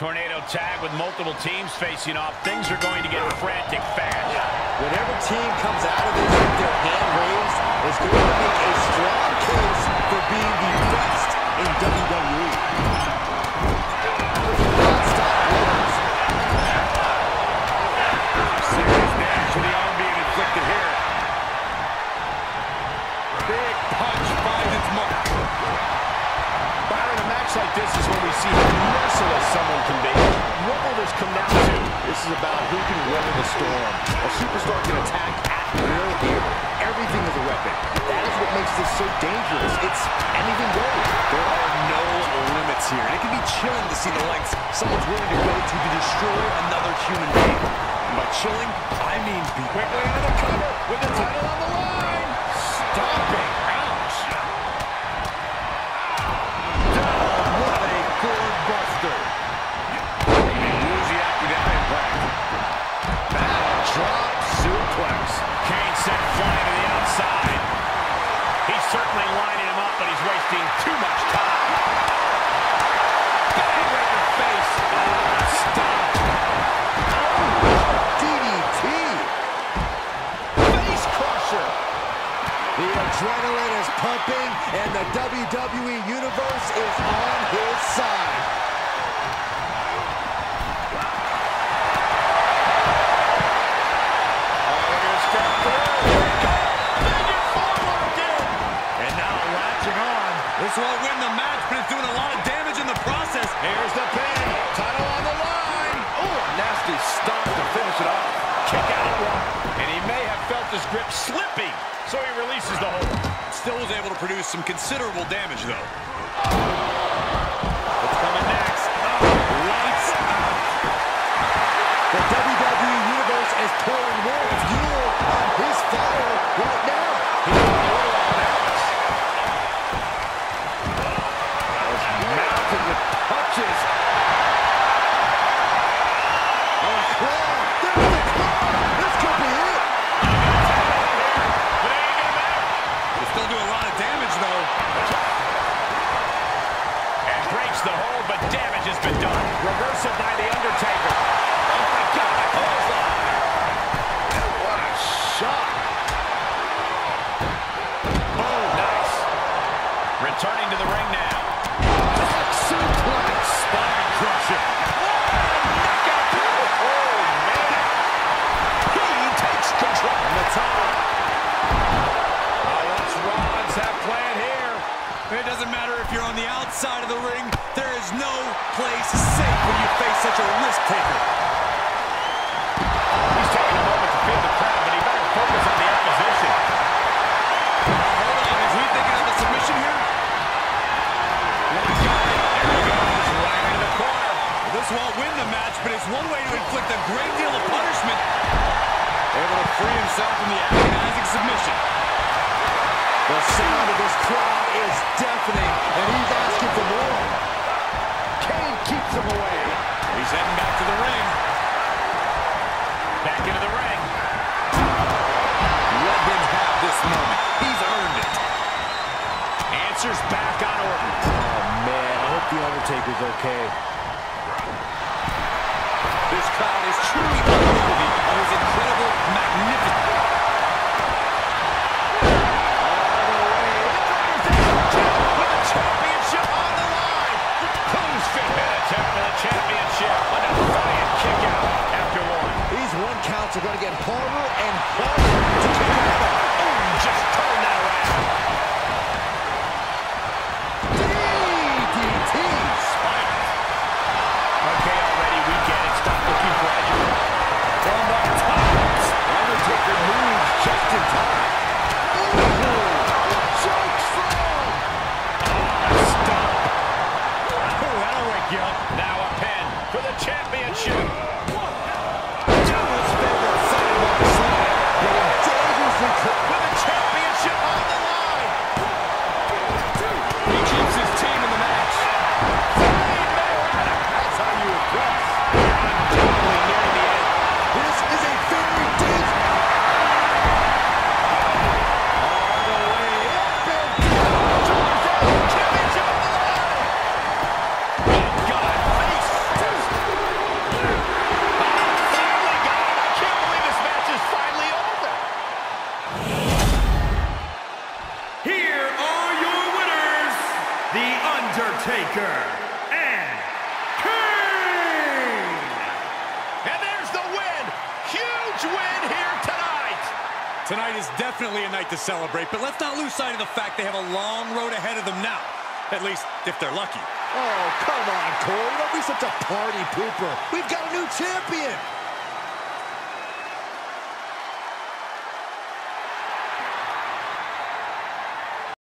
tornado tag with multiple teams facing off. Things are going to get frantic fast. Whatever team comes out of this with their hand raised is going to make a strong is about who can weather the storm. A superstar can attack at will here. Everything is a weapon. That is what makes this so dangerous. It's anything goes. There are no limits here. And it can be chilling to see the lengths someone's willing to go to to destroy another human being. And by chilling, I mean be Quickly into the cover with the title on the line. Stomping. Adrenaline is pumping, and the WWE Universe is on his side. Oh, and now latching on. This won't win the the. Still was able to produce some considerable damage, though. Damage has been done. Reversal by The Undertaker. Oh, my God. a clothesline. What a shot. Oh, nice. Returning to the ring now. Oh, top. It doesn't matter if you're on the outside of the ring. There is no place safe when you face such a risk taker. He's taking a moment to feel the crowd, but he better focus on the opposition. Hold on, is he thinking of a submission here? One guy. There he goes, right into the corner. This won't win the match, but it's one way to inflict a great deal of punishment. Able to free himself from the agonizing submission. The is deafening, and he's asking for more. Kane keeps him away. He's heading back to the ring. Back into the ring. Let him have this moment. He's earned it. Answers back on Orton. Oh, man, I hope The Undertaker's okay. This crowd is truly unworthy of his incredible, magnificent. Counts are going to get harder and harder to kick out of. Undertaker and Kane! And there's the win. Huge win here tonight. Tonight is definitely a night to celebrate, but let's not lose sight of the fact they have a long road ahead of them now. At least, if they're lucky. Oh, come on, Corey. Don't be such a party pooper. We've got a new champion.